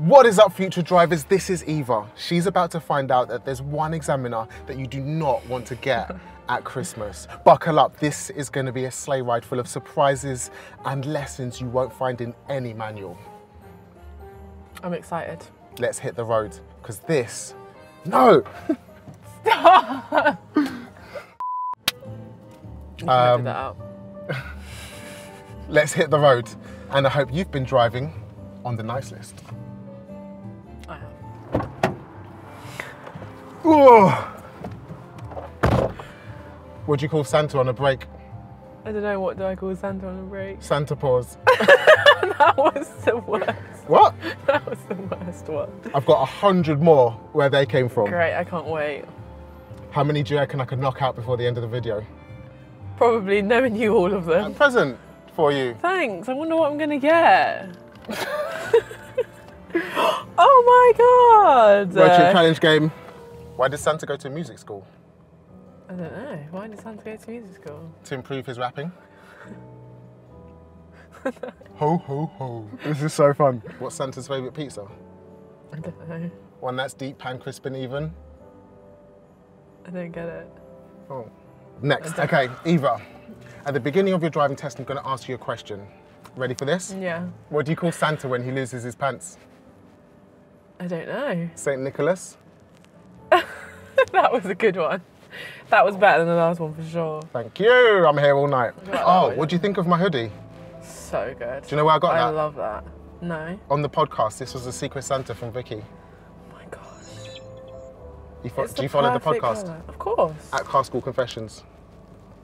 What is up, future drivers? This is Eva. She's about to find out that there's one examiner that you do not want to get at Christmas. Buckle up, this is going to be a sleigh ride full of surprises and lessons you won't find in any manual. I'm excited. Let's hit the road, because this. No! Can Um, that out. Let's hit the road. And I hope you've been driving on the nice list. I have. Ooh. What do you call Santa on a break? I don't know what do I call Santa on a break. Santa pause. That was the worst. What? That was the worst one. I've got a hundred more where they came from. Great, I can't wait. How many do you reckon I could knock out before the end of the video? Probably knowing you all of A them. present for you. Thanks. I wonder what I'm gonna get. oh my god! Road trip Uh, challenge game. Why did Santa go to music school? I don't know. Why did Santa go to music school? To improve his rapping? ho ho ho. This is so fun. What's Santa's favourite pizza? I don't know. One that's deep, pan, crisp, and even. I don't get it. Oh. Next, okay, Eva. At the beginning of your driving test, I'm going to ask you a question. Ready for this? Yeah. What do you call Santa when he loses his pants? I don't know. Saint Nicholas? that was a good one. That was better than the last one for sure. Thank you. I'm here all night. like Oh, what do you think of my hoodie? So good. Do you know where I got I that? I love that. No. On the podcast, this was a Secret Santa from Vicky. Oh my gosh. You fo- do you follow the podcast? colour. Of course. At Car School Confessions.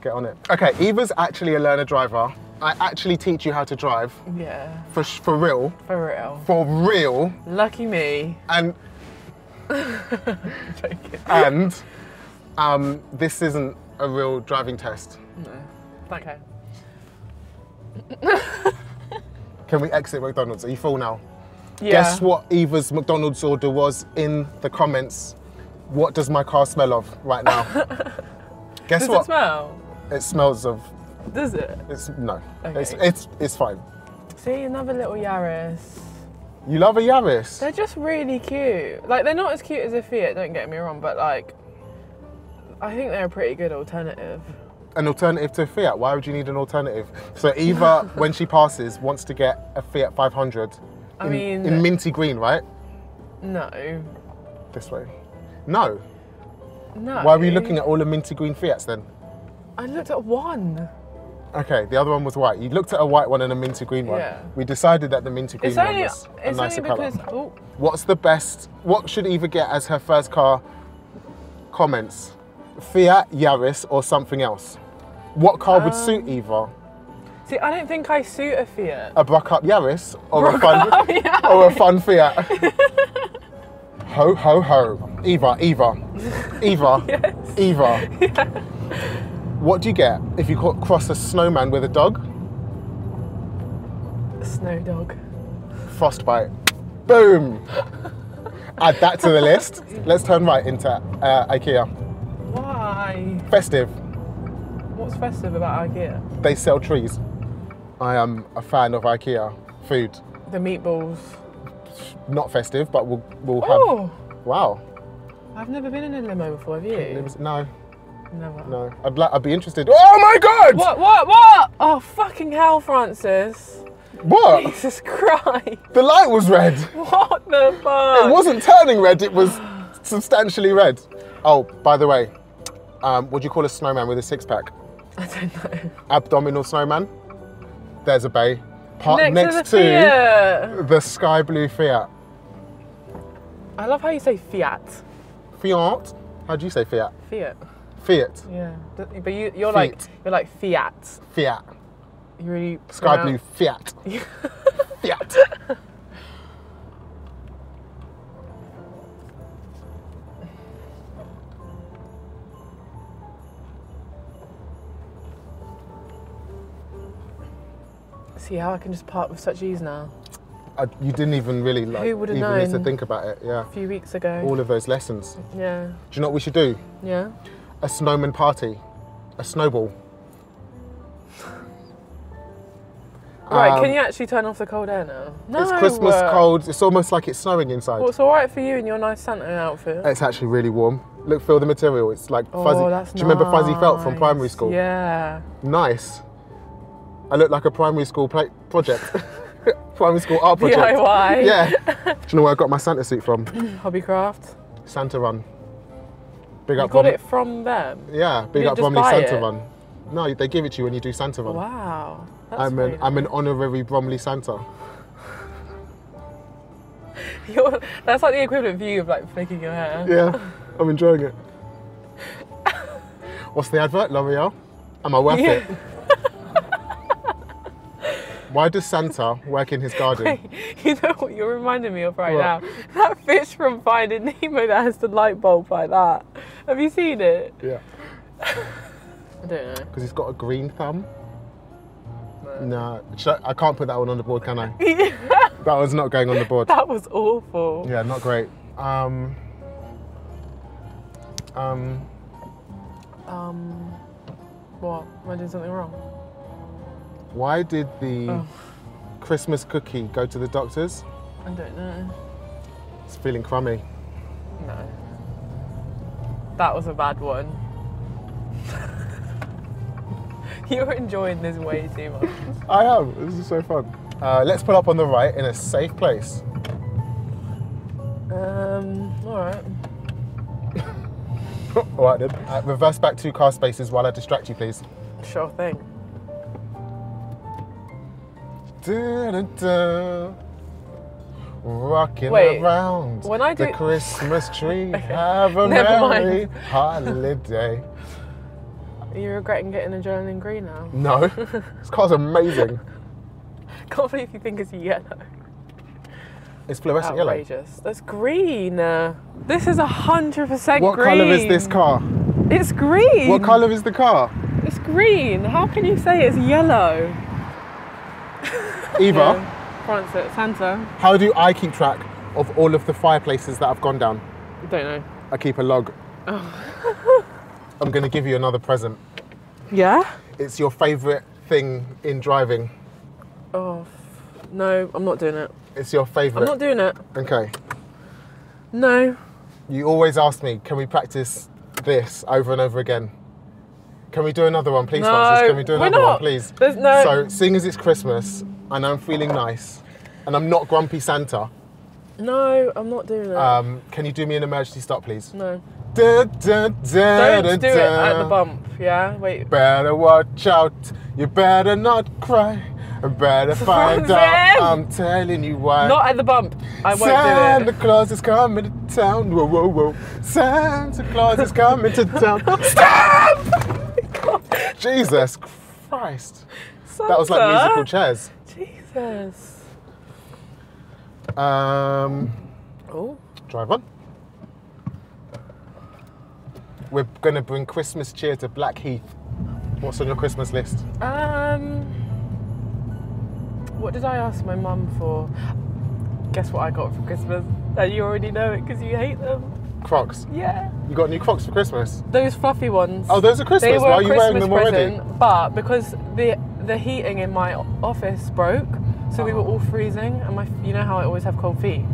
Get on it. Okay, Eva's actually a learner driver. I actually teach you how to drive Yeah. for, for real, For real. for real, Lucky me. and and um, this isn't a real driving test. No. Okay. Can we exit McDonald's? Are you full now? Yeah. Guess what Eva's McDonald's order was in the comments. What does my car smell of right now? Guess Does what? it smell? It smells of. Does it? It's no. Okay. It's it's it's fine. See, another little Yaris. You love a Yaris. They're just really cute. Like, they're not as cute as a Fiat, don't get me wrong, but like, I think they're a pretty good alternative. An alternative to a Fiat. Why would you need an alternative? So Eva, when she passes, wants to get a Fiat 500. I in, mean- in minty green, right? No. This way. No. No. Why were you looking at all the minty green Fiats then? I looked at one. Okay, the other one was white. You looked at a white one and a minty green one. Yeah. We decided that the minty green It's one only, was a it's nicer only colour. Oh, What's the best? What should Eva get as her first car? Comments: Fiat, Yaris, or something else. What car would suit Um, Eva? see, I don't think I suit a Fiat. A Bruck up Yaris or a fun Yaris. or a fun Fiat? ho ho ho! Eva, Eva, Eva, Eva. What do you get if you cross a snowman with a dog? Snow dog. Frostbite. Boom. Add that to the list. Let's turn right into uh, IKEA. Why? Festive. What's festive about IKEA? They sell trees. I am a fan of IKEA food. The meatballs. Not festive, but we'll we'll have. Oh, Wow. I've never been in a limo before. Have you? No, Never. no. I'd like. I'd be interested. Oh my God! What? What? What? Oh, fucking hell, Francis! What? Jesus Christ! The light was red. What the fuck? It wasn't turning red. It was substantially red. Oh, by the way, um, what do you call a snowman with a six pack? I don't know. Abdominal snowman. There's a bay. Park Next, next, to the Fiat. the sky blue Fiat. I love how you say Fiat. Fiat. How do you say Fiat? Fiat. Fiat. Yeah. But you, you're like you're like Fiat. Fiat. You really Sky blue Fiat. Fiat. See how I can just park with such ease now. I, you didn't even really like Who even need to think about it. Yeah. A few weeks ago. All of those lessons. yeah. Do you know what we should do? Yeah. A snowman party. A snowball. Right, Um, can you actually turn off the cold air now? No. It's Christmas uh, cold. It's almost like it's snowing inside. Well, it's all right for you in your nice Santa outfit. It's actually really warm. Look, feel the material. It's like fuzzy. Oh, that's Do you remember Fuzzy Felt from primary school? Yeah. Nice. I look like a primary school play- project. primary school art project. DIY. Yeah. Do you know where I got my Santa suit from? Hobbycraft. Santa Run. Big You up got Brom- it from them. Yeah, big You up Bromley Santa it? Run. No, they give it to you when you do Santa Run. Wow. I'm an I'm an honorary Bromley Santa. You're, that's like the equivalent view of like flicking your hair. Yeah, I'm enjoying it. What's the advert, L'Oreal? Am I worth Yeah. it? Why does Santa work in his garden? You know what you're reminding me of right What? now? That fish from Finding Nemo that has the light bulb like that. Have you seen it? Yeah, I don't know. because he's got a green thumb. No, should I, I can't put that one on the board, can I? That one's not going on the board. that was awful. Yeah, not great. Um, um, Um, what? Am I doing something wrong? why did the Oh. Christmas cookie go to the doctors? I don't know. It's feeling crummy. No. That was a bad one. You're enjoying this way too much. I am. This is so fun. Uh, let's pull up on the right in a safe place. Um, alright. All right then. Uh, reverse back two car spaces while I distract you, please. Sure thing. Rocking Wait, around when I the Christmas tree. Have a Never merry mind. holiday. Are you regretting getting adrenaline green now? No, this car's amazing. Can't believe you think it's yellow. It's fluorescent yellow. Outrageous. That's green. This is a hundred percent What green. What colour is this car? It's green. What colour is the car? It's green. How can you say it's yellow? Eva, Yeah. Francis, Santa. how do I keep track of all of the fireplaces that I've gone down? I Don't know. I keep a log. Oh. I'm going to give you another present. Yeah. It's your favourite thing in driving. Oh, f- no, I'm not doing it. It's your favourite. I'm not doing it. okay. No. You always ask me, can we practice this over and over again? Can we do another one, please, No, Francis? Can we do another one, please? There's no- So, seeing as it's Christmas and I'm feeling nice and I'm not grumpy Santa, No, I'm not doing it. um, can you do me an emergency stop, please? no. Da, da, da, Don't do it at the bump. Yeah. Wait. Better watch out. You better not cry. I Better find out. I'm telling you why. Not at the bump. I won't Santa do it. Santa Claus is coming to town. Whoa, whoa, whoa. Santa Claus is coming to town. Stop! Jesus Christ. Santa? That was like musical chairs. Jesus. Um, Oh. drive on. We're going to bring Christmas cheer to Blackheath. What's on your Christmas list? Um. What did I ask my mum for? Guess what I got for Christmas? And you already know it because you hate them. Crocs. Yeah. You got new Crocs for Christmas? Those fluffy ones. Oh, those are Christmas. They were Why are you Christmas wearing them already? but because the the heating in my office broke, so we were all freezing, and my you know how I always have cold feet.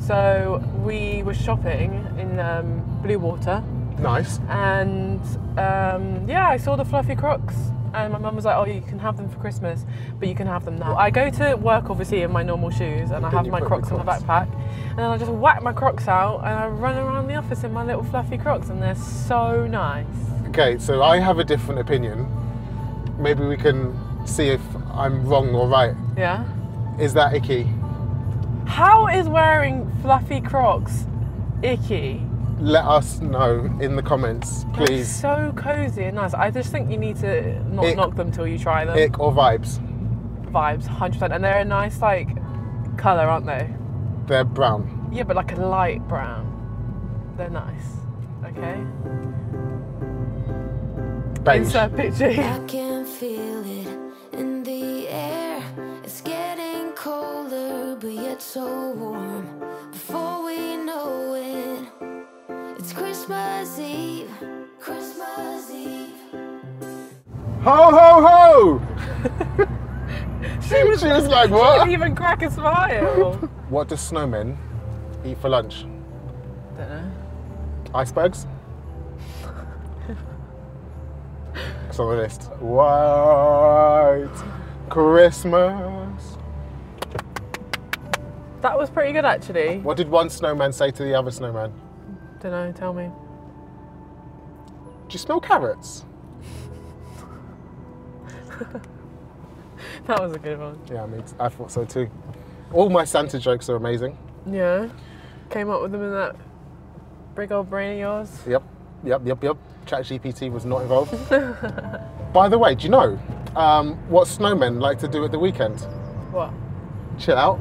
So we were shopping in um, Bluewater, Nice. and um, yeah, I saw the fluffy Crocs, and my mum was like, "Oh, you can have them for Christmas, but you can have them now." I go to work obviously in my normal shoes, and I have my the Crocs in my backpack, and then I just whack my Crocs out, and I run around the office in my little fluffy Crocs, and they're so nice. Okay, so I have a different opinion. Maybe we can see if I'm wrong or right. Yeah. Is that icky? How is wearing fluffy Crocs icky? Let us know in the comments, They're please. so cozy and nice. I just think you need to not Ick. knock them till you try them. Ick or vibes? Vibes, hundred percent, and they're a nice like color, aren't they? They're brown. Yeah, but like a light brown. They're nice. Okay. Beige. Insert picture. Ho ho ho! she was like, "What?" Didn't what? even crack a smile. What do snowmen eat for lunch? Don't know. Icebergs? It's on the list. White Christmas. That was pretty good actually. What did one snowman say to the other snowman? Don't know. Tell me. Do you smell carrots? That was a good one. Yeah, I mean, I thought so too. All my Santa jokes are amazing. Yeah. Came up with them in that big old brain of yours. Yep, yep, yep, yep. ChatGPT was not involved. By the way, do you know um, what snowmen like to do at the weekend? What? Chill out.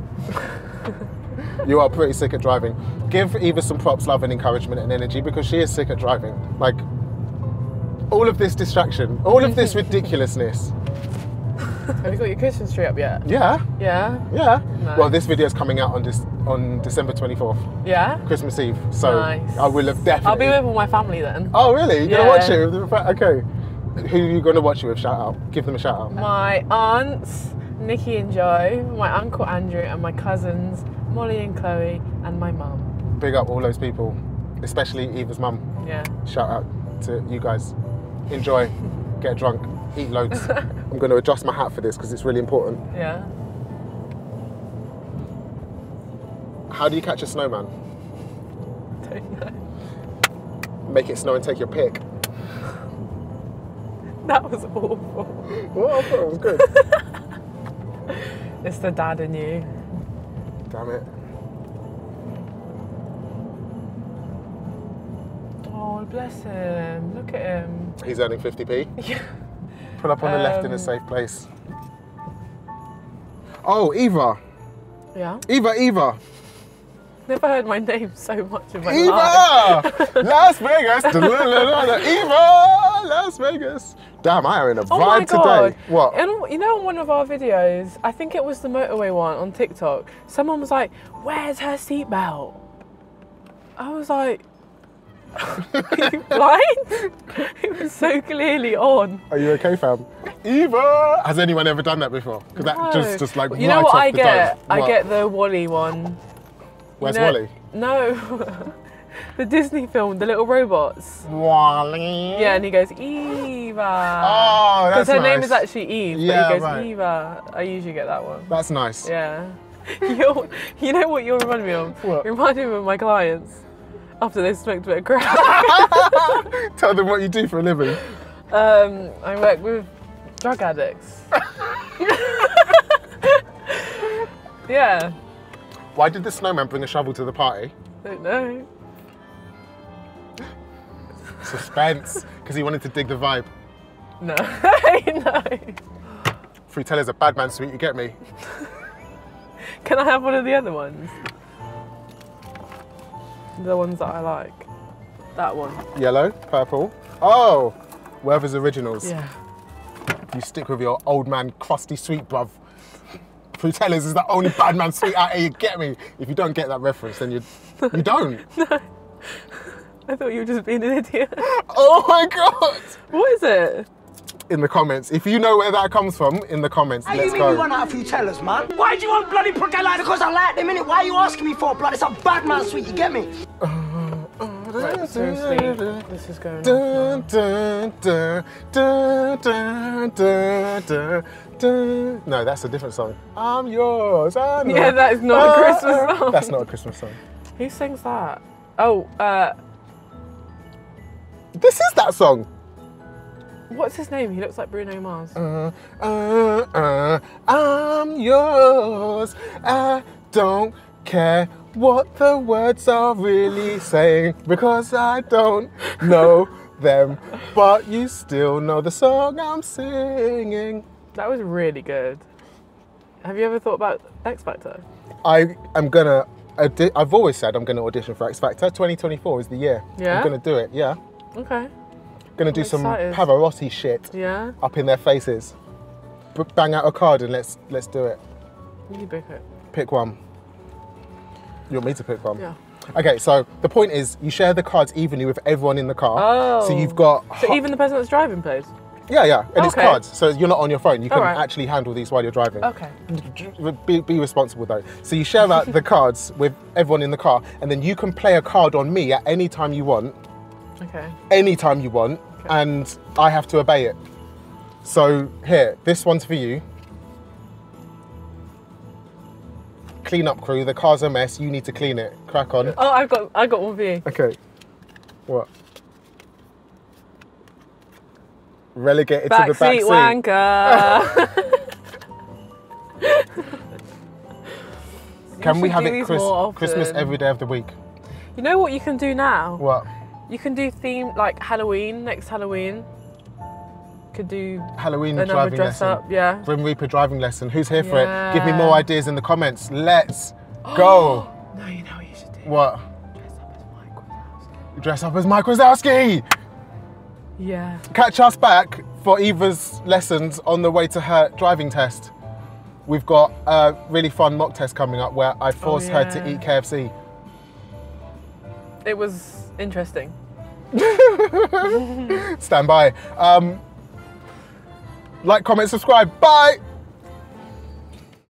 you are pretty sick at driving. Give Eva some props, love, and encouragement and energy because she is sick at driving. Like, all of this distraction, all of this ridiculousness. Have you got your Christmas tree up yet? Yeah, Yeah. yeah. Nice. Well, this video is coming out on this on December 24th, Yeah. Christmas Eve. So Nice. I will have definitely. I'll be with all my family then. Oh, really? You're gonna watch it? with the Okay. Who are you gonna watch it with? Shout out. Give them a shout out. My aunts, Nikki and Joe, my uncle Andrew, and my cousins, Molly and Chloe, and my mum. Big up all those people, especially Eva's mum. Yeah. Shout out to you guys. Enjoy, get drunk, eat loads. I'm going to adjust my hat for this because it's really important. Yeah. How do you catch a snowman? Don't know. Make it snow and take your pick. That was awful. Well, I thought it was good. It's the dad in you. Damn it. Oh, bless him. Look at him. He's earning 50p. Yeah. Pull up on the left in a Um, safe place. Oh, Eva. Yeah. Eva, Eva. Never heard my name so much in my life. Eva! Las Vegas! Eva! Las Vegas! Damn, I am in a Oh my vibe god! today. What? And you know, on one of our videos, I think it was the motorway one on TikTok. Someone was like, "Where's her seatbelt?" I was like, "Are you blind?" it was so clearly on. Are you okay, fam? Eva! Has anyone ever done that before? Because that just, just like you right know what I get? dome. I get the Wally one. Where's know- Wally? No, the Disney film, the little robots. WALL-E. Yeah, and he goes Eva. Oh, that's Because her name is actually Eve, Yeah, but he goes right. Eva. I usually get that one. That's nice. Yeah. You're, you know what you're reminding me of? What? You remind me of my clients after they smoked a bit of crack. Tell them what you do for a living. um, I work with drug addicts. yeah. Why did the snowman bring a shovel to the party? Don't know. Suspense. Because he wanted to dig the vibe. No. no. Fruitella's a bad man sweet, you get me? Can I have one of the other ones? The ones that I like. That one. Yellow, purple. Oh! Werther's Originals. Yeah. You stick with your old man crusty sweet, bruv. Fruitella's is the only bad man sweet out here, you get me? If you don't get that reference, then you you don't. No. I thought you were just being an idiot. Oh my god! what is it? In the comments. If you know where that comes from, in the comments, How let's you mean you go. run out you tell us, man? Why do you want bloody Progella? Because I like them, innit? Why are you asking me for blood? It's a bad man sweet, you get me? Right, seriously, this is going on. Dun, dun, dun, dun, dun, dun, dun, dun. No, that's a different song. I'm yours. I'm Yeah, yours. that is not a Christmas ah. song. That's not a Christmas song. Who sings that? Oh, uh, This is that song. What's his name? He looks like Bruno Mars. Uh, uh, uh, I'm yours. I don't care what the words are really saying because I don't know them, but you still know the song I'm singing. That was really good. Have you ever thought about X Factor? I am gonna. I've always said I'm gonna audition for X Factor. 2024 is the year. Yeah? I'm gonna do it. Yeah. Okay. Gonna do I'm some excited. Pavarotti shit Yeah. up in their faces. B- bang out a card and let's let's do it. You book it. Pick one. You want me to pick one? Yeah. Okay, so the point is you share the cards evenly with everyone in the car. Oh. So you've oh. got So even the person that's driving plays. Yeah, yeah, and it's cards, so you're not on your phone. You can Alright. actually handle these while you're driving. Okay. Be, be responsible though. So you share out the cards with everyone in the car, and then you can play a card on me at any time you want, Okay. any time you want, and I have to obey it. So here, this one's for you. Clean up crew. The car's a mess. You need to clean it. Crack on. Oh, I've got I got one for you. Okay. What? Relegated to the back seat. wanker. Can we have it Chris- Christmas every day of the week? you know what you can do now? What? You can do theme like Halloween next Halloween. Could do Halloween driving dress lesson. up. Yeah. Grim Reaper driving lesson. Who's here for it? Give me more ideas in the comments. Let's go. No, you know what you should do. what? Dress up as Mike Wazowski. Dress up as Mike Wazowski. Yeah. Catch us back for Eva's lessons on the way to her driving test. We've got a really fun mock test coming up where I forced her to Oh, eat KFC. It was interesting. Stand by. Um, like, comment, subscribe. Bye.